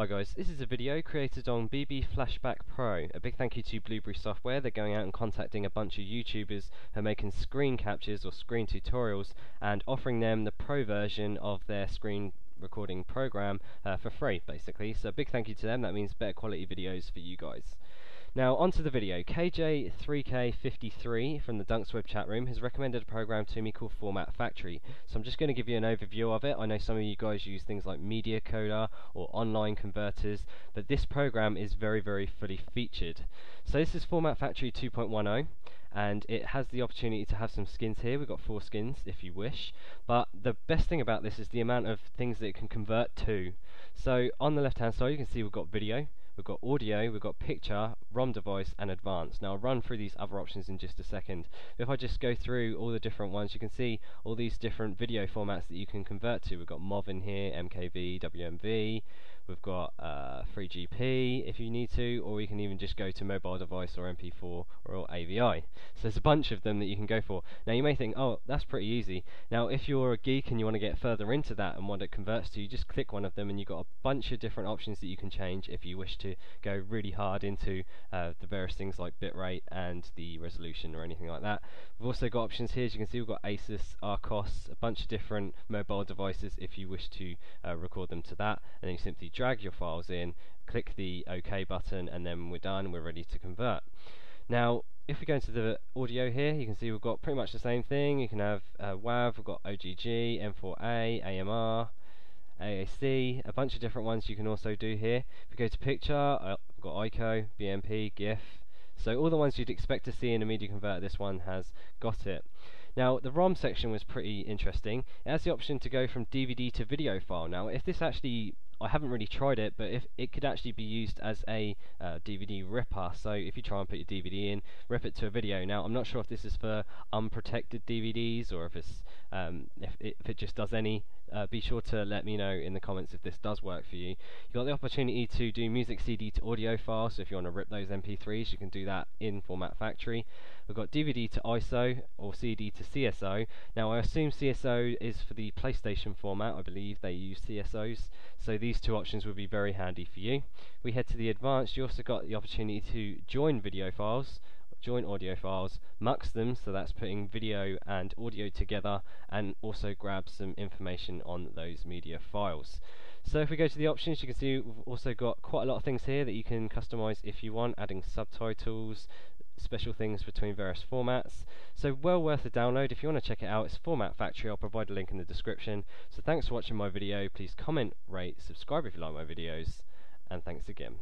Hi guys, this is a video created on BB Flashback Pro. A big thank you to Blueberry Software, they're going out and contacting a bunch of YouTubers who are making screen captures or screen tutorials and offering them the pro version of their screen recording program uh, for free basically. So a big thank you to them, that means better quality videos for you guys. Now, onto the video. KJ3K53 from the Dunks Web chat room has recommended a program to me called Format Factory. So I'm just going to give you an overview of it. I know some of you guys use things like Media Coder or online converters, but this program is very, very fully featured. So this is Format Factory 2.10 and it has the opportunity to have some skins here. We've got four skins if you wish, but the best thing about this is the amount of things that it can convert to. So on the left hand side you can see we've got video, we've got audio, we've got picture, ROM device, and advanced. Now I'll run through these other options in just a second. If I just go through all the different ones, you can see all these different video formats that you can convert to. We've got MOV in here, MKV, WMV, we've got uh, 3GP if you need to, or you can even just go to mobile device or MP4 or AVI. So there's a bunch of them that you can go for. Now you may think, oh, that's pretty easy. Now if you're a geek and you want to get further into that and what it converts to, you just click one of them and you've got a bunch of different options that you can change if you wish to go really hard into uh, the various things like bitrate and the resolution or anything like that. We've also got options here, as you can see we've got Asus, Archos, a bunch of different mobile devices if you wish to uh, record them to that, and then you simply drag your files in, click the OK button, and then we're done, we're ready to convert. Now, if we go into the audio here, you can see we've got pretty much the same thing. You can have uh, WAV, we've got OGG, M4A, AMR, AAC, a bunch of different ones you can also do here. If we go to picture, I've got ICO, BMP, GIF, so all the ones you'd expect to see in a media converter, this one has got it. Now the ROM section was pretty interesting. It has the option to go from DVD to video file. Now if this actually I haven't really tried it, but if it could actually be used as a uh, DVD ripper. So if you try and put your DVD in, rip it to a video. Now I'm not sure if this is for unprotected DVDs or if it's um, if, if it just does any. Uh, be sure to let me know in the comments if this does work for you. You've got the opportunity to do music CD to audio files, so if you want to rip those MP3s, you can do that in Format Factory. We've got DVD to ISO or CD to CSO. Now I assume CSO is for the PlayStation format, I believe they use CSOs, so these two options will be very handy for you. We head to the advanced, you also got the opportunity to join video files, join audio files, mux them, so that's putting video and audio together, and also grab some information on those media files. So if we go to the options, you can see we've also got quite a lot of things here that you can customize if you want, adding subtitles, special things between various formats. So well worth a download. If you want to check it out, it's Format Factory. I'll provide a link in the description. So thanks for watching my video. Please comment, rate, subscribe if you like my videos, and thanks again.